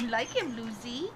You like him, Lucy.